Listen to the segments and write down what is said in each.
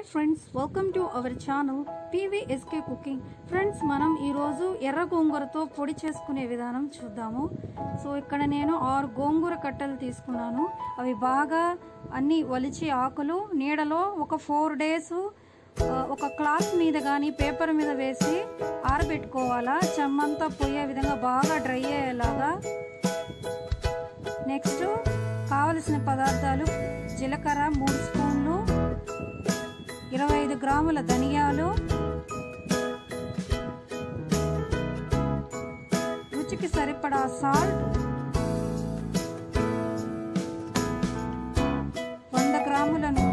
Hi friends welcome to our channel PVSK cooking. Friends మనం ఈరోజు ఎర్ర గోంగూరతో పొడి చేసుకునే విధానం చూద్దాము. సో ఇక్కడ నేను ఆరు గోంగూర కట్టలు తీసుకున్నాను. అవి బాగా అన్ని ఒలిచి ఆకులు నీడలో ఒక ఫోర్ డేస్ ఒక క్లాత్ మీద కానీ పేపర్ మీద వేసి ఆరబెట్టుకోవాలా? చెమ్మంతా పోయే విధంగా బాగా డ్రై అయ్యేలాగా. నెక్స్ట్ కావలసిన పదార్థాలు జీలకర్ర మూడు స్పూన్లు ఇరవై ఐదు గ్రాముల ధనియాలు. రుచికి సరిపడా సాల్ట్. వంద గ్రాములను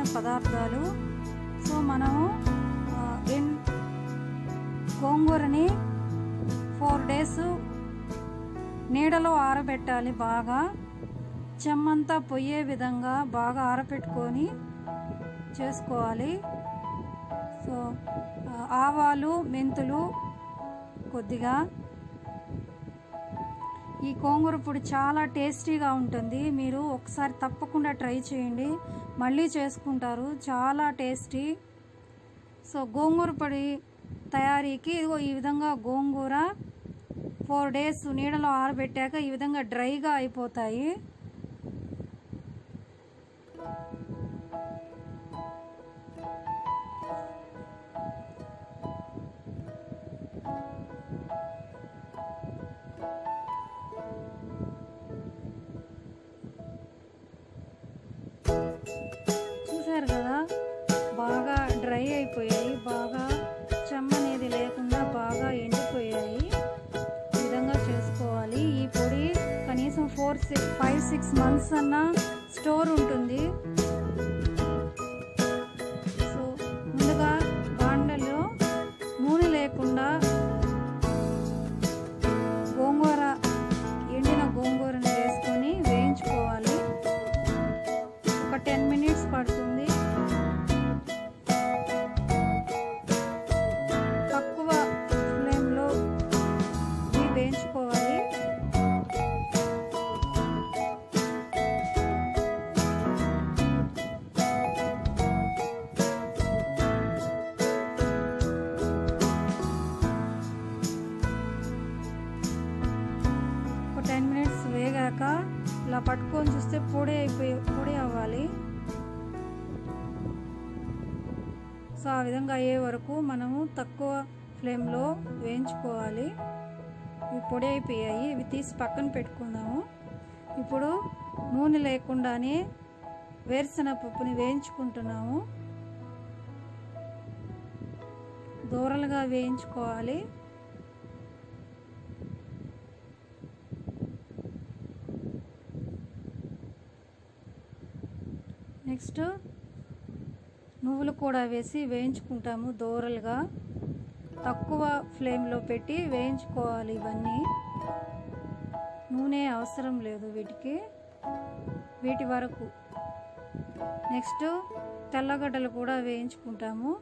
చేసిన పదార్థాలు. సో మనము గోంగూరని ఫోర్ డేస్ నీడలో ఆరబెట్టాలి బాగా. చెమ్మంతా పొయ్యే విధంగా బాగా ఆరబెట్టుకొని చేసుకోవాలి. సో ఆవాలు మెంతులు కొద్దిగా ఈ గోంగూర పొడి చాలా టేస్టీగా ఉంటుంది. మీరు ఒకసారి తప్పకుండా ట్రై చేయండి. మళ్ళీ చేసుకుంటారు. చాలా టేస్టీ. సో గోంగూర పొడి తయారీకి ఇదిగో ఈ విధంగా గోంగూర ఫోర్ డేస్ నీడలో ఆరబెట్టాక ఈ విధంగా డ్రైగా అయిపోతాయి. ఎండిపోయాయి. బాగా చెమ్మ అనేది లేకుండా బాగా ఎండిపోయాయి. ఈ విధంగా చేసుకోవాలి. ఈ పొడి కనీసం four six five six months అన్న స్టోర్ ఉంటుంది. వేగాక ఇలా పట్టుకొని చూస్తే పొడి అయిపోయి పొడి అవ్వాలి. సో ఆ విధంగా అయ్యే వరకు మనము తక్కువ ఫ్లేమ్లో వేయించుకోవాలి. ఇవి పొడి అయిపోయాయి. ఇవి తీసి పక్కన పెట్టుకుందాము. ఇప్పుడు నూనె లేకుండానే వేరుశనగ పప్పుని వేయించుకుంటున్నాము. దూరలుగా వేయించుకోవాలి. నెక్స్ట్ నువ్వులు కూడా వేసి వేయించుకుంటాము దూరలుగా. తక్కువ ఫ్లేమ్లో పెట్టి వేయించుకోవాలి ఇవన్నీ. నూనె అవసరం లేదు వీటికి. వీటి వరకు. నెక్స్ట్ తెల్లగడ్డలు కూడా వేయించుకుంటాము.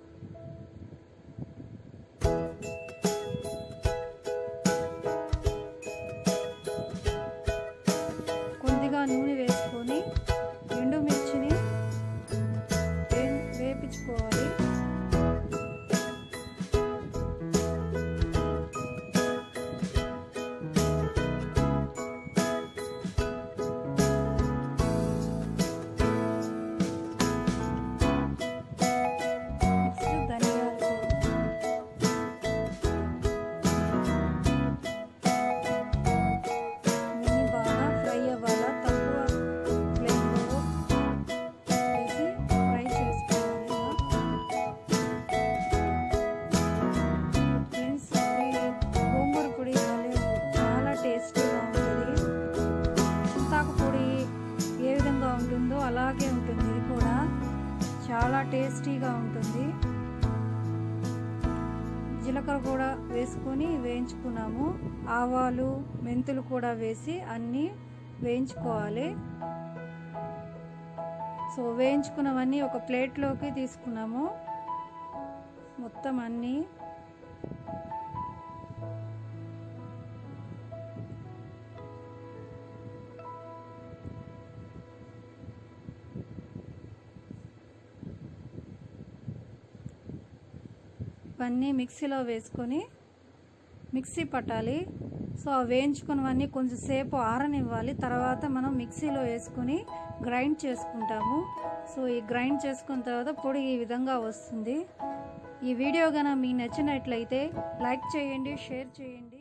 చాలా టేస్టీగా ఉంటుంది. జీలకర్ర కూడా వేసుకొని వేయించుకున్నాము. ఆవాలు మెంతులు కూడా వేసి అన్నీ వేయించుకోవాలి. సో వేయించుకున్నవన్నీ ఒక ప్లేట్లోకి తీసుకున్నాము. మొత్తం అన్నీ ఇవన్నీ మిక్సీలో వేసుకొని మిక్సీ పట్టాలి. సో ఆ వేయించుకున్నవన్నీ కొంచెం సేపు ఆరనివ్వాలి. తర్వాత మనం మిక్సీలో వేసుకొని గ్రైండ్ చేసుకుంటాము. సో ఈ గ్రైండ్ చేసుకున్న తర్వాత పొడి ఈ విధంగా వస్తుంది. ఈ వీడియో కనుక మీకు నచ్చినట్లయితే లైక్ చేయండి షేర్ చేయండి.